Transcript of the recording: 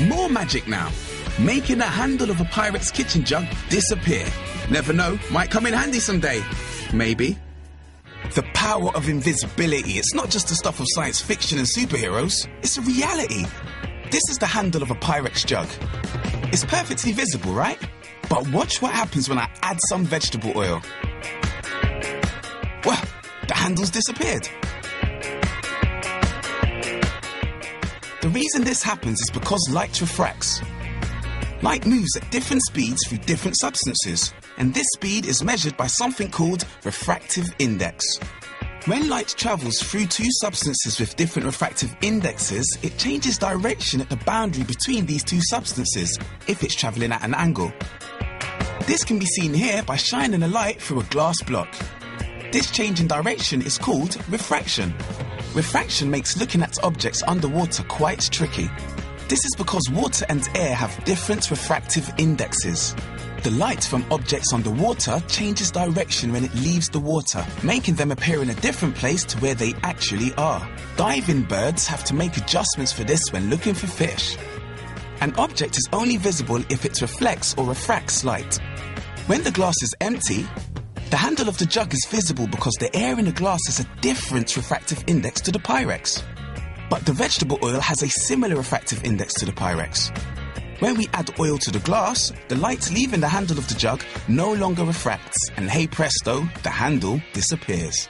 More magic now. Making the handle of a Pyrex kitchen jug disappear. Never know, might come in handy someday. Maybe. The power of invisibility. It's not just the stuff of science fiction and superheroes, it's a reality. This is the handle of a Pyrex jug. It's perfectly visible, right? But watch what happens when I add some vegetable oil. Well, the handle's disappeared. The reason this happens is because light refracts. Light moves at different speeds through different substances, and this speed is measured by something called refractive index. When light travels through two substances with different refractive indexes, it changes direction at the boundary between these two substances if it's traveling at an angle. This can be seen here by shining a light through a glass block. This change in direction is called refraction. Refraction makes looking at objects underwater quite tricky. This is because water and air have different refractive indexes. The light from objects underwater changes direction when it leaves the water, making them appear in a different place to where they actually are. Diving birds have to make adjustments for this when looking for fish. An object is only visible if it reflects or refracts light. When the glass is empty, the handle of the jug is visible because the air in the glass has a different refractive index to the Pyrex. But the vegetable oil has a similar refractive index to the Pyrex. When we add oil to the glass, the light leaving the handle of the jug no longer refracts, and hey presto, the handle disappears.